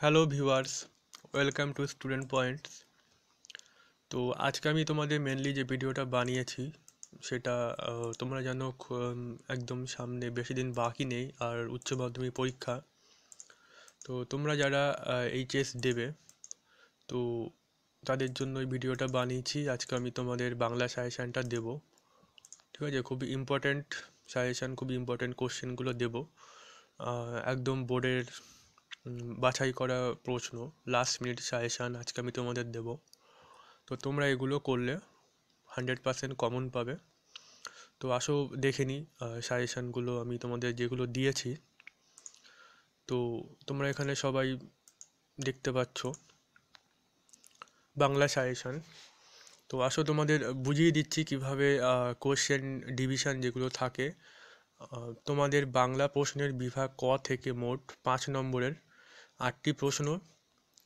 Hello viewers welcome to student points তো আজকে আমি তোমাদের মেনলি যে ভিডিওটা বানিয়েছি, সেটা তোমরা জানো একদম সামনে বেশি দিন বাকি নেই, আর উচ্চ মাধ্যমিক পরীক্ষা। তো তোমরা যারা এইচএস দেবে, তো তাদের জন্য এই ভিডিওটা বানিয়েছি। আজকে আমি তোমাদের বাংলা সাজেশানটা দেবো। ঠিক আছে? খুবই ইম্পর্ট্যান্ট সাজেশান খুবই ইম্পর্ট্যান্ট কোশ্চেনগুলো দেবো। একদম বোর্ডের বাছাই করা প্রশ্ন। লাস্ট মিনিট সাজেশান আজকে আমি তোমাদের দেবো। তো তোমরা এগুলো করলে হান্ড্রেড পার্সেন্ট কমন পাবে। তো আসো দেখে নিই সাজেশানগুলো আমি তোমাদের যেগুলো দিয়েছি। তো তোমরা এখানে সবাই দেখতে পাচ্ছ বাংলা সাজেশান তো আসো তোমাদের বুঝিয়ে দিচ্ছি কীভাবে কোশ্চেন ডিভিশন যেগুলো থাকে। তোমাদের বাংলা প্রশ্নের বিভাগ ক থেকে মোট পাঁচ নম্বরের আটটি প্রশ্ন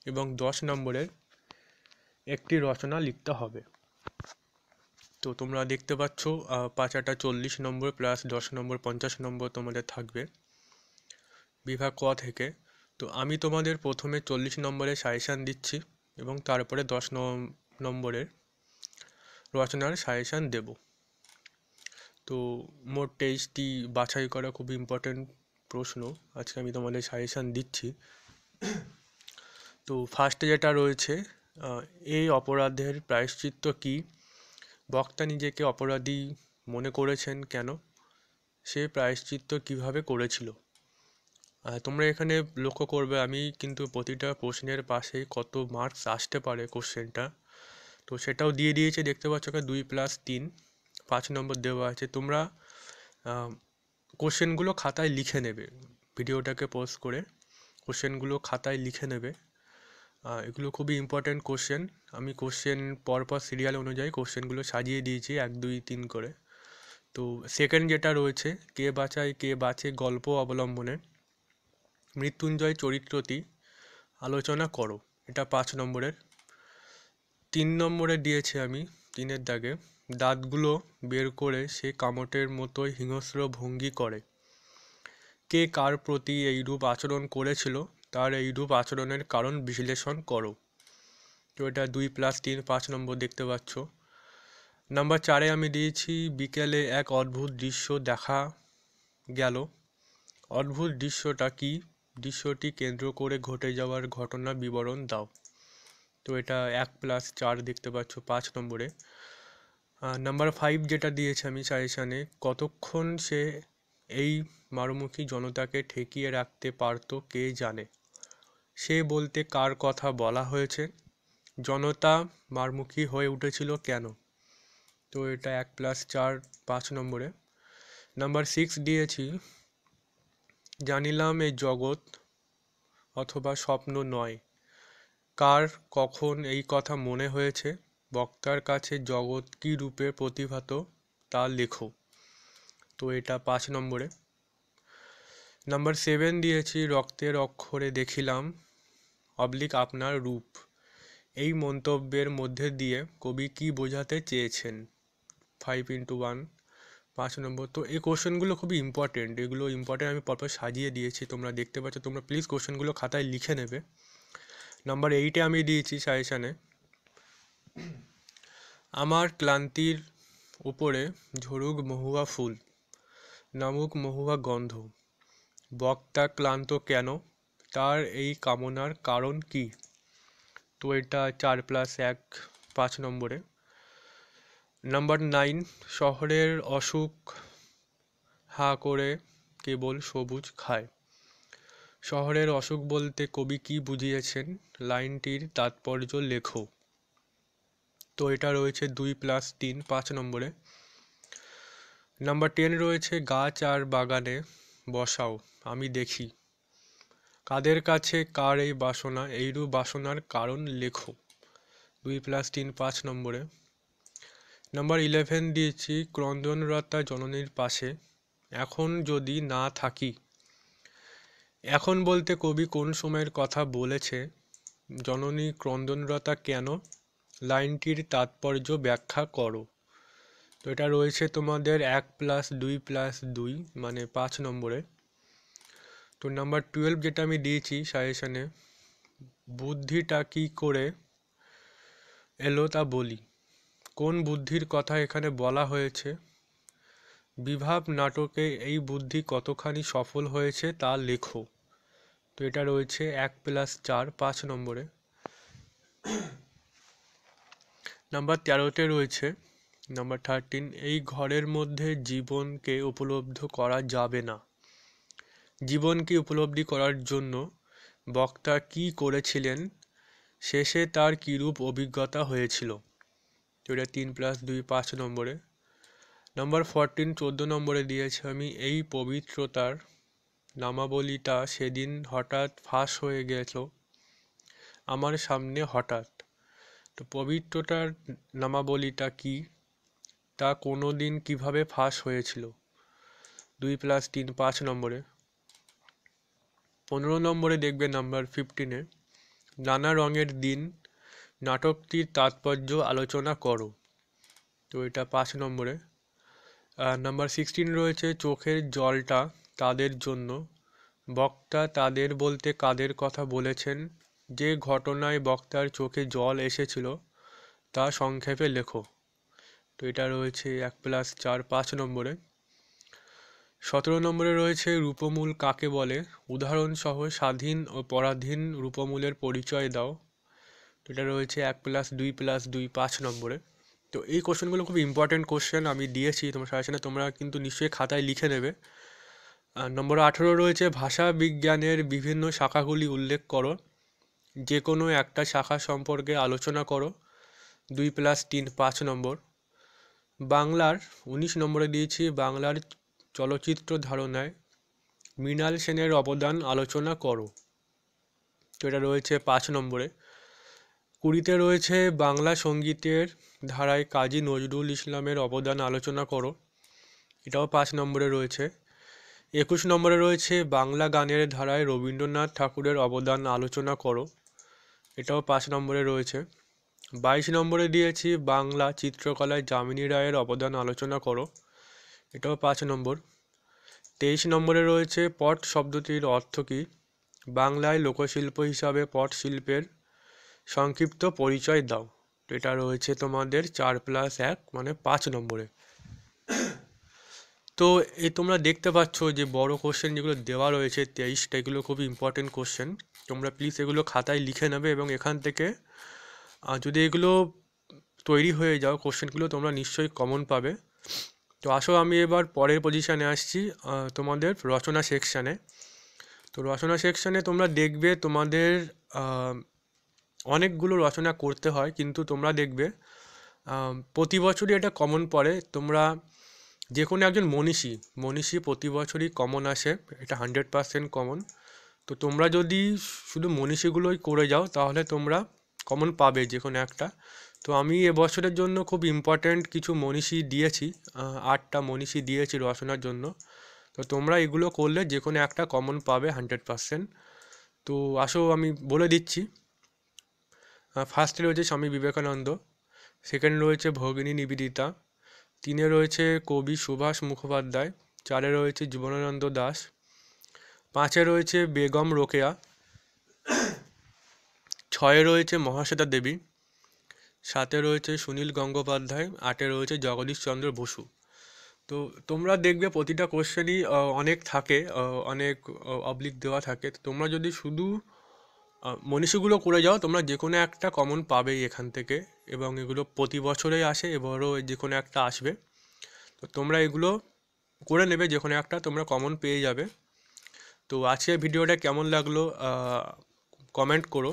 এবং দশ নম্বরের একটি রচনা লিখতে হবে। তো তোমরা দেখতে পাচ্ছ আহ, পাঁচ আটা চল্লিশ নম্বর প্লাস দশ নম্বর পঞ্চাশ নম্বর তোমাদের থাকবে বিভাগ ক থেকে। তো আমি তোমাদের প্রথমে চল্লিশ নম্বরের সাজেশান দিচ্ছি এবং তারপরে দশ নম- নম্বরের রচনার সাজেশান দেব। তো মোট তেইশটি বাছাই করা খুব ইম্পর্ট্যান্ট প্রশ্ন। আজকে আমি তোমাদের সাজেশান দিচ্ছি। তো ফার্স্টে যেটা রয়েছে এই অপরাধের প্রায়শ্চিত্ত কী? বক্তা নিজেকে অপরাধী মনে করেছেন কেন? সে প্রায়শ্চিত্ত কীভাবে করেছিল? তোমরা এখানে লক্ষ্য করবে, আমি কিন্তু প্রতিটা প্রশ্নের পাশেই কত মার্কস আসতে পারে কোশ্চেনটা তো সেটাও দিয়ে দিয়েছে, দেখতে পাচ্ছ এখানে দুই প্লাস তিন, পাঁচ নম্বর দেওয়া আছে। তোমরা কোশ্চেনগুলো খাতায় লিখে নেবে ভিডিওটাকে পোস্ট করে। কোশ্চেনগুলো খাতায় লিখে নেবে। এগুলো খুবই ইম্পর্ট্যান্ট কোশ্চেন আমি কোশ্চেন পরপর সিরিয়াল অনুযায়ী কোশ্চেনগুলো সাজিয়ে দিয়েছি এক, দুই, তিন করে। তো সেকেন্ড যেটা রয়েছে, কে বাঁচায়, কে বাঁচে গল্প অবলম্বনে মৃত্যুঞ্জয় চরিত্রটি আলোচনা করো, এটা পাঁচ নম্বরের। তিন নম্বরে দিয়েছি আমি, তিনের দাগে, দাঁতগুলো বের করে সে কামটের মতোই হিংস্র ভঙ্গি করে। কে কার প্রতি এইরূপ আচরণ করেছিল, তার এইরূপ আচরণের কারণ বিশ্লেষণ করো। তো এটা দুই প্লাস তিন, পাঁচ নম্বর দেখতে পাচ্ছ। নাম্বার চারে আমি দিয়েছি, বিকেলে এক অদ্ভুত দৃশ্য দেখা গেল। অদ্ভুত দৃশ্যটা কি? দৃশ্যটি কেন্দ্র করে ঘটে যাওয়ার ঘটনা বিবরণ দাও। তো এটা এক প্লাস চার দেখতে পাচ্ছ, পাঁচ নম্বরে। নাম্বার ফাইভ যেটা দিয়েছে আমি সাজেশানে, কতক্ষণ সে এই মারুমুখী জনতাকে ঠেকিয়ে রাখতে পারতো কে জানে। সে বলতে কার কথা বলা হয়েছে? জনতা মারমুখী হয়ে উঠেছিল কেন? তো এটা এক প্লাস চার, পাঁচ নম্বরে। নাম্বার সিক্স দিয়েছি, জানিলাম এই জগৎ অথবা স্বপ্ন নয়। কার, কখন এই কথা মনে হয়েছে? বক্তার কাছে জগৎ কী রূপে প্রতিভাত তা লেখো। তো এটা পাঁচ নম্বরে। নাম্বার সেভেন দিয়েছি রক্তের অক্ষরে দেখিলাম, অবলিক আপনার রূপ। এই মন্তব্যের মধ্যে দিয়ে কবি কি বোঝাতে চেয়েছেন? ফাইভ ইন্টু ওয়ান পাঁচ নম্বর। তো এই কোশ্চেনগুলো খুবই ইম্পর্টেন্ট এগুলো ইম্পর্টেন্ট আমি পরপর সাজিয়ে দিয়েছি, তোমরা দেখতে পাচ্ছ, তোমরা প্লিজ কোশ্চেনগুলো খাতায় লিখে নেবে। নাম্বার এইটে আমি দিয়েছি সাজেশানে আমার ক্লান্তির উপরে ঝরুক মহুয়া ফুল, নামুক মহুয়া গন্ধ। বক্তা ক্লান্ত কেন? তার এই কামনার কারণ কি? তো এটা চার প্লাস এক, পাঁচ নম্বরে। নাম্বার নাইন শহরের অসুখ হা করে কেবল সবুজ খায়। শহরের অসুখ বলতে কবি কি বুঝিয়েছেন? লাইনটির তাৎপর্য লেখো। তো এটা রয়েছে দুই প্লাস তিন, পাঁচ নম্বরে। নাম্বার টেন রয়েছে গাছ আর বাগানে বসাও, আমি দেখি। কাদের কাছে কার এই বাসনা, এইরূপ বাসনার কারণ লেখো। দুই প্লাস তিন পাঁচ নম্বরে। নাম্বার ইলেভেন দিয়েছি, ক্রন্দনরতা জননীর পাশে। এখন যদি না থাকি, এখন বলতে কবি কোন সময়ের কথা বলেছে? জননী ক্রন্দনরতা কেন? লাইনটির তাৎপর্য ব্যাখ্যা করো। তো এটা রয়েছে তোমাদের এক প্লাস দুই প্লাস দুই মানে পাঁচ নম্বরে। তো নাম্বার টুয়েলভ যেটা আমি দিয়েছি সাজেশানে বুদ্ধিটা কী করে এলো তা বলি। কোন বুদ্ধির কথা এখানে বলা হয়েছে? বিভাব নাটকে এই বুদ্ধি কতখানি সফল হয়েছে তা লেখো। তো এটা রয়েছে এক প্লাস চার, পাঁচ নম্বরে। নাম্বার তেরোতে রয়েছে নাম্বার থার্টিন এই ঘরের মধ্যে জীবনকে উপলব্ধ করা যাবে না। জীবনকে উপলব্ধি করার জন্য বক্তা কি করেছিলেন? শেষে তার কীরূপ অভিজ্ঞতা হয়েছিল? এটা তিন প্লাস দুই, পাঁচ নম্বরে। নাম্বার ফরটিন চোদ্দ নম্বরে দিয়েছে, আমি এই পবিত্রতার নামাবলীটা সেদিন হঠাৎ ফাঁস হয়ে গেল, আমার সামনে হঠাৎ। তো পবিত্রতার নামাবলীটা কি? তা কোনো দিন কীভাবে ফাঁস হয়েছিল? দুই প্লাস তিন পাঁচ নম্বরে। পনেরো নম্বরে দেখবে নাম্বার ফিফটিনে নানা রঙের দিন, নাটকটির তাৎপর্য আলোচনা করো। তো এটা পাঁচ নম্বরে। নাম্বার সিক্সটিন রয়েছে, চোখের জলটা তাদের জন্য, বক্তা তাদের বলতে কাদের কথা বলেছেন, যে ঘটনায় বক্তার চোখে জল এসেছিল, তা সংক্ষেপে লেখো। তো এটা রয়েছে এক প্লাস চার পাঁচ নম্বরে। সতেরো নম্বরে রয়েছে রূপমূল কাকে বলে? উদাহরণসহ স্বাধীন ও পরাধীন রূপমূলের পরিচয় দাও। তো এটা রয়েছে এক প্লাস দুই প্লাস দুই পাঁচ নম্বরে। তো এই কোশ্চেনগুলো খুব ইম্পর্টেন্ট কোশ্চেন আমি দিয়েছি তোমার সাজেশনে তোমরা কিন্তু নিশ্চয়ই খাতায় লিখে নেবে। নম্বর আঠেরো রয়েছে, ভাষা বিজ্ঞানের বিভিন্ন শাখাগুলি উল্লেখ করো। যে কোনো একটা শাখা সম্পর্কে আলোচনা করো। দুই প্লাস তিন, পাঁচ নম্বর। বাংলার উনিশ নম্বরে দিয়েছি বাংলার চলচ্চিত্র ধারণায়। মৃণাল সেনের অবদান আলোচনা করো। তো এটা রয়েছে পাঁচ নম্বরে। কুড়িতে রয়েছে বাংলা সঙ্গীতের ধারায় কাজী নজরুল ইসলামের অবদান আলোচনা করো। এটাও পাঁচ নম্বরে রয়েছে। একুশ নম্বরে রয়েছে বাংলা গানের ধারায় রবীন্দ্রনাথ ঠাকুরের অবদান আলোচনা করো। এটাও পাঁচ নম্বরে রয়েছে। বাইশ নম্বরে দিয়েছি বাংলা চিত্রকলায় যামিনী রায়ের অবদান আলোচনা করো। এটাও পাঁচ নম্বর। তেইশ নম্বরে রয়েছে পট শব্দটির অর্থ কী? বাংলায় লোকশিল্প হিসাবে পট শিল্পের সংক্ষিপ্ত পরিচয় দাও। এটা রয়েছে তোমাদের চার প্লাস এক মানে পাঁচ নম্বরে। তো এই তোমরা দেখতে পাচ্ছ যে বড় কোশ্চেন যেগুলো দেওয়া রয়েছে, তেইশটা এগুলো খুবই ইম্পর্টেন্ট কোশ্চেন তোমরা প্লিজ এগুলো খাতায় লিখে নেবে এবং এখান থেকে যদি এগুলো তৈরি হয়ে যাও, কোশ্চেনগুলো তোমরা নিশ্চয়ই কমন পাবে। তো আসো, আমি এবার পরের পজিশানে আসছি তোমাদের রচনা সেকশানে তো রচনা সেকশানে তোমরা দেখবে তোমাদের অনেকগুলো রচনা করতে হয়, কিন্তু তোমরা দেখবে প্রতি বছরই এটা কমন পড়ে। তোমরা যে কোনো একজন মনীষী মনীষী প্রতি বছরই কমন আসে, এটা হান্ড্রেড পারসেন্ট কমন তো তোমরা যদি শুধু মনীষীগুলোই করে যাও, তাহলে তোমরা কমন পাবে যে কোনো একটা। তো আমি এবছরের জন্য খুব ইম্পর্ট্যান্ট কিছু মনীষী দিয়েছি আটটা মনীষী দিয়েছি রচনার জন্য। তো তোমরা এগুলো করলে যে কোনো একটা কমন পাবে হান্ড্রেড পারসেন্ট তো আসো আমি বলে দিচ্ছি। ফার্স্টে রয়েছে স্বামী বিবেকানন্দ সেকেন্ড রয়েছে ভগিনী নিবেদিতা, তিনে রয়েছে কবি সুভাষ মুখোপাধ্যায়, চারে রয়েছে জীবনানন্দ দাস, পাঁচে রয়েছে বেগম রোকেয়া ছয়ে রয়েছে মহাশ্বেতা দেবী, সাতে রয়েছে সুনীল গঙ্গোপাধ্যায়, আটে রয়েছে জগদীশচন্দ্র বসু। তো তোমরা দেখবে প্রতিটা কোশ্চেনই অনেক থাকে অনেক অবলিক দেওয়া থাকে। তোমরা যদি শুধু মনীষীগুলো করে যাও, তোমরা যে কোনো একটা কমন পাবেই এখান থেকে এবং এগুলো প্রতি বছরেই আসে, এবারও যে কোনো একটা আসবে। তো তোমরা এগুলো করে নেবে যে কোনো একটা তোমরা কমন পেয়ে যাবে। তো আজকের ভিডিওটা কেমন লাগল কমেন্ট করো।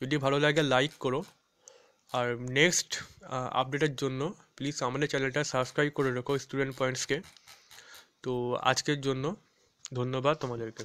যদি ভালো লাগে লাইক করো। আর নেক্সট আপডেটের জন্য প্লিজ আমাদের চ্যানেলটা সাবস্ক্রাইব করে রেখো স্টুডেন্ট পয়েন্টসকে তো আজকের জন্য ধন্যবাদ তোমাদেরকে।